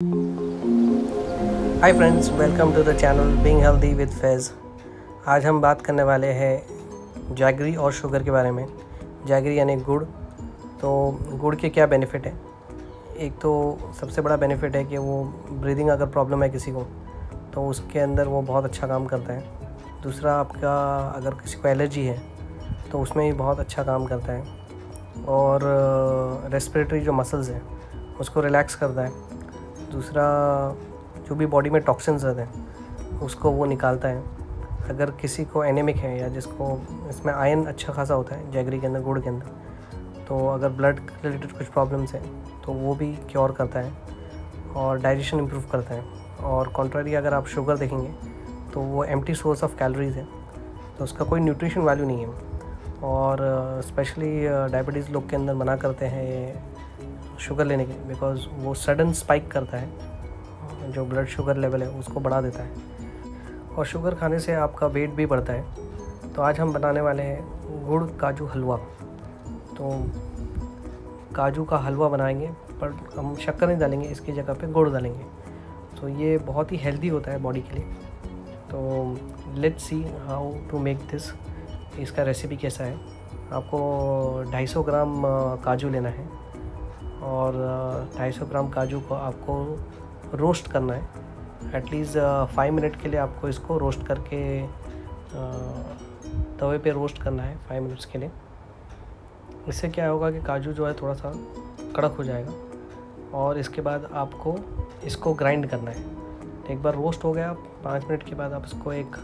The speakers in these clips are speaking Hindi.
Hi friends welcome to the channel being healthy with Faiz आज हम बात करने वाले हैं जैगरी और शुगर के बारे में। जैगरी यानी गुड़। तो गुड़ के क्या बेनिफिट है? एक तो सबसे बड़ा बेनिफिट है कि वो ब्रीदिंग अगर प्रॉब्लम है किसी को तो उसके अंदर वो बहुत अच्छा काम करता है। दूसरा, आपका अगर किसी को एलर्जी है तो उसमें भी बहुत अच्छा काम करता है। और रेस्पिरेटरी जो मसल्स हैं, उसको रिलैक्स करता है। दूसरा जो भी बॉडी में टॉक्सिन्स रहते हैं, उसको वो निकालता है। अगर किसी को एनेमिक है या जिसको इसमें आयन अच्छा खासा होता है जैगरी के अंदर, गुड़ के अंदर तो अगर ब्लड रिलेटेड कुछ प्रॉब्लम्स हैं तो वो भी क्योर करता है और डाइजेशन इम्प्रूव करता है। और कॉन्ट्रारी अगर आप शुगर देखेंगे तो वो एम्प्टी सोर्स ऑफ़ कैलोरीज है। तो उसका कोई न्यूट्रिशन वैल्यू नहीं है। और स्पेशली डायबिटीज़ लोग के अंदर मना करते हैं शुगर लेने के बिकॉज़ वो सडन स्पाइक करता है, जो ब्लड शुगर लेवल है, उसको बढ़ा देता है। और शुगर खाने से आपका वेट भी बढ़ता है। तो आज हम बनाने वाले हैं गुड़ काजू हलवा। तो काजू का हलवा बनाएँगे, पर हम शक्कर नहीं डालेंगे, इसकी जगह पे गुड़ डालेंगे। तो ये बहुत ही हेल्दी होता है बॉडी के लिए। तो let's see how to make this इसका रेसिपी कैसा है? आपको 250 ग्राम काजू लेना है। और ढाई सौ ग्राम काजू को आपको रोस्ट करना है। एटलीस्ट फाइव मिनट के लिए आपको इसको रोस्ट करके तवे पे रोस्ट करना है फाइव मिनट्स के लिए। इससे क्या होगा कि काजू जो है थोड़ा सा कड़क हो जाएगा और इसके बाद आपको इसको ग्राइंड करना है। एक बार रोस्ट हो गया, पाँच मिनट के बाद आप इसको एक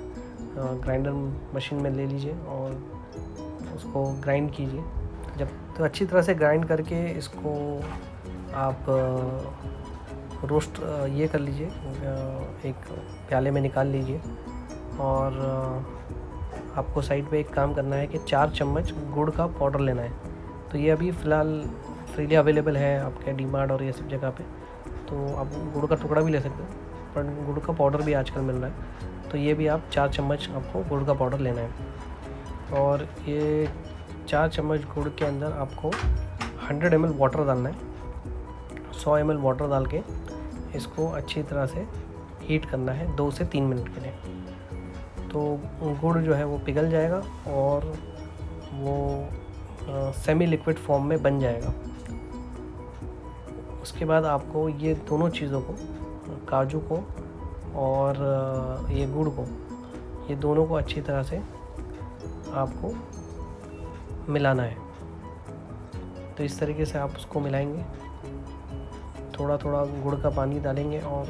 ग्राइंडर मशीन में ले लीजिए और उसको ग्राइंड कीजिए। जब तो अच्छी तरह से ग्राइंड करके इसको आप रोस्ट ये कर लीजिए एक प्याले में निकाल लीजिए और आपको साइड पे एक काम करना है कि चार चम्मच गुड़ का पाउडर लेना है। तो ये अभी फ़िलहाल फ्रीली अवेलेबल है आपके डी और ये सब जगह पे। तो आप गुड़ का टुकड़ा भी ले सकते हो, पर गुड़ का पाउडर भी आजकल मिल रहा है। तो ये भी आप चार चम्मच आपको गुड़ का पाउडर लेना है। और ये चार चम्मच गुड़ के अंदर आपको 100 एम वाटर डालना है। 100 एम वाटर डाल के इसको अच्छी तरह से हीट करना है दो से तीन मिनट के लिए। तो गुड़ जो है वो पिघल जाएगा और वो सेमी लिक्विड फॉर्म में बन जाएगा। उसके बाद आपको ये दोनों चीज़ों को, काजू को और ये गुड़ को, ये दोनों को अच्छी तरह से आपको मिलाना है। तो इस तरीके से आप उसको मिलाएँगे। थोड़ा थोड़ा गुड़ का पानी डालेंगे और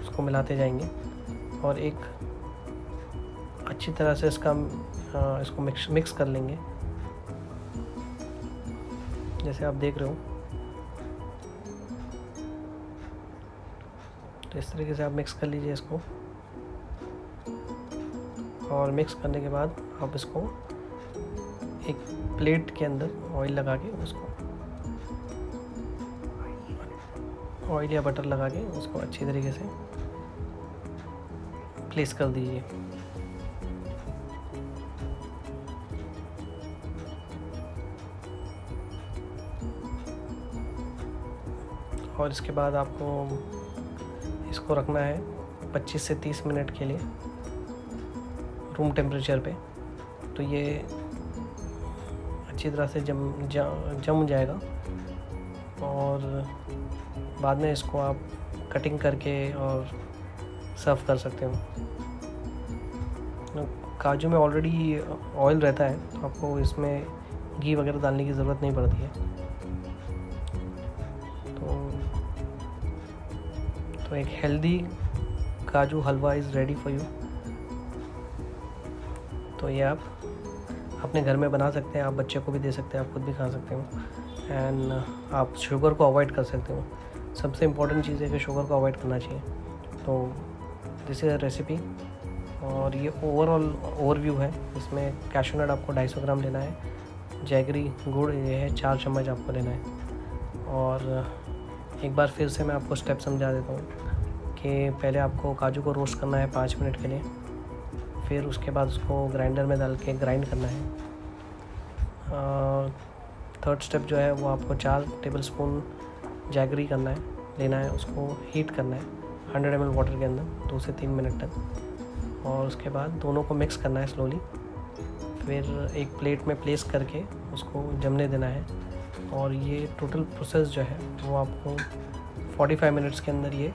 उसको मिलाते जाएँगे। और एक अच्छी तरह से इसका इसको मिक्स मिक्स कर लेंगे। जैसे आप देख रहे हो। तो इस तरीके से आप मिक्स कर लीजिए इसको। और मिक्स करने के बाद आप इसको एक प्लेट के अंदर ऑयल लगा के उसको ऑयल या बटर लगा के उसको अच्छी तरीके से प्लेस कर दीजिए। और इसके बाद आपको इसको रखना है 25 से 30 मिनट के लिए रूम टेम्परेचर पे। तो ये अच्छी तरह से जम जा, जम जाएगा। और बाद में इसको आप कटिंग करके और सर्व कर सकते हो। काजू में ऑलरेडी ऑयल रहता है तो आपको इसमें घी वगैरह डालने की ज़रूरत नहीं पड़ती है। तो तो एक healthy kaju halwa is ready for you तो ये आप अपने घर में बना सकते हैं, आप बच्चे को भी दे सकते हैं, आप खुद भी खा सकते हो। एंड आप शुगर को अवॉइड कर सकते हो। सबसे इम्पोर्टेंट चीज़ है कि शुगर को अवॉइड करना चाहिए। तो दिस इज़ अ रेसिपी और ये ओवरऑल ओवरव्यू है। इसमें कैशू नट आपको 250 ग्राम लेना है। जैगरी गुड़ ये है, चार चम्मच आपको लेना है। और, एक बार फिर से मैं आपको स्टेप समझा देता हूँ कि पहले आपको काजू को रोस्ट करना है पाँच मिनट के लिए। फिर उसके बाद उसको ग्राइंडर में डाल के ग्राइंड करना है। थर्ड स्टेप जो है वो आपको चार टेबल स्पून जैगरी करना है, लेना है, उसको हीट करना है हंड्रेड एम वाटर के अंदर दो से तीन मिनट तक। और उसके बाद दोनों को मिक्स करना है स्लोली फिर एक प्लेट में प्लेस करके उसको जमने देना है। और ये टोटल प्रोसेस जो है वो आपको 45 मिनट्स के अंदर ये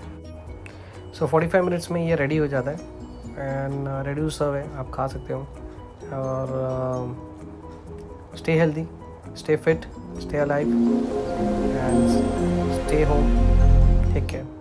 सो so 45 मिनट्स में ये रेडी हो जाता है। एंड रेड्यूस सर्व है आप खा सकते हो। और stay healthy stay fit stay alive and stay home take care